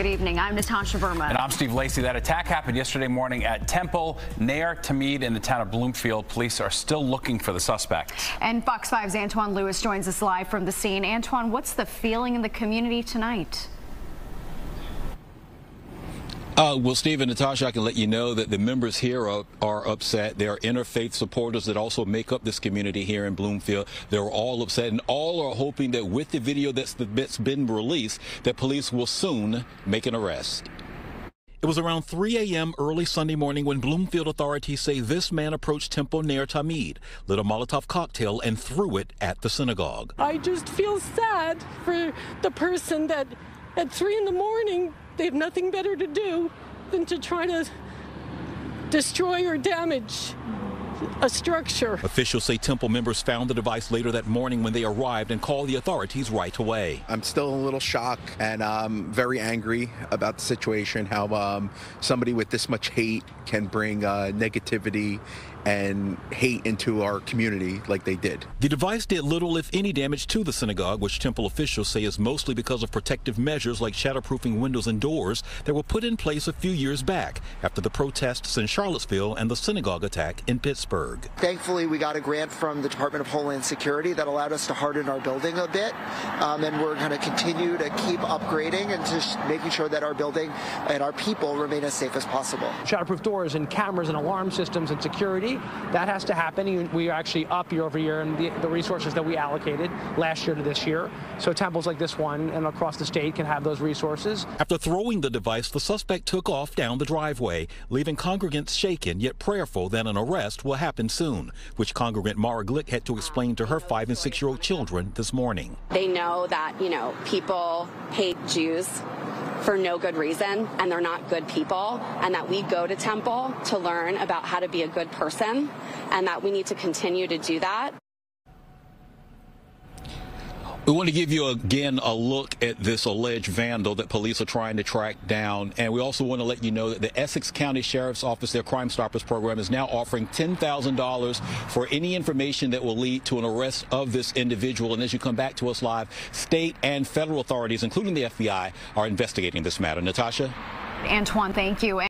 Good evening. I'm Natasha Verma. And I'm Steve Lacey. That attack happened yesterday morning at Temple Ner Tamid in the town of Bloomfield. Police are still looking for the suspect. And Fox 5's Antoine Lewis joins us live from the scene. Antoine, what's the feeling in the community tonight? Uh, well, Steve and Natasha, I can let you know that the members here are, are, upset. They are interfaith supporters that also make up this community here in Bloomfield. They're all upset, and all are hoping that with the video that's, that's been released, that police will soon make an arrest. It was around 3 a.m. early Sunday morning when Bloomfield authorities say this man approached Temple Ner Tamid, lit a Molotov cocktail, and threw it at the synagogue. I just feel sad for the person that at 3 in the morning they have nothing better to do than to try to destroy or damage a structure. Officials say Temple members found the device later that morning when they arrived and called the authorities right away. I'm still a little shocked and um, very angry about the situation, how um, somebody with this much hate can bring uh, negativity and hate into our community like they did. The device did little, if any, damage to the synagogue, which temple officials say is mostly because of protective measures like shatterproofing windows and doors that were put in place a few years back after the protests in Charlottesville and the synagogue attack in Pittsburgh. Thankfully, we got a grant from the Department of Homeland Security that allowed us to harden our building a bit, um, and we're going to continue to keep upgrading and just making sure that our building and our people remain as safe as possible. Shatterproof doors and cameras and alarm systems and security that has to happen. We are actually up year over year in the, the resources that we allocated last year to this year. So temples like this one and across the state can have those resources. After throwing the device, the suspect took off down the driveway, leaving congregants shaken yet prayerful that an arrest will happen soon, which congregant Mara Glick had to explain to her five and six year old children this morning. They know that, you know, people hate Jews for no good reason and they're not good people and that we go to temple to learn about how to be a good person and that we need to continue to do that. We want to give you again a look at this alleged vandal that police are trying to track down. And we also want to let you know that the Essex County Sheriff's Office, their Crime Stoppers program, is now offering $10,000 for any information that will lead to an arrest of this individual. And as you come back to us live, state and federal authorities, including the FBI, are investigating this matter. Natasha? Antoine, thank you.